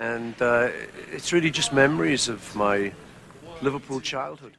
and uh, it's really just memories of my Liverpool childhood.